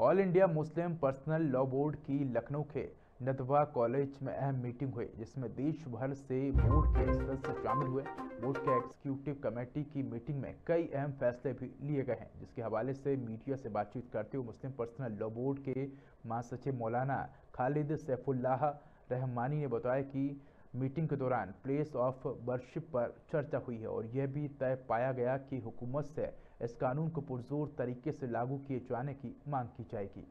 All India Muslim personal law board की लखनऊ के Nadwa college में अहम मीटिंग हुई, जिसमें देश भर से बोर्ड के सदस्य शामिल हुए। बोर्ड के एग्जीक्यूटिव कमेटी की मीटिंग में कई अहम फैसले भी लिए गए हैं, जिसके हवाले से मीडिया से बातचीत करते हुए मुस्लिम पर्सनल लॉ बोर्ड के महासचिव मौलाना खालिद सैफुल्लाह रहमानी ने बताया कि मीटिंग के दौरान प्लेस ऑफ़ वर्शिप पर चर्चा हुई है और यह भी तय पाया गया कि हुकूमत से इस कानून को पुरजोर तरीके से लागू किए जाने की मांग की जाएगी।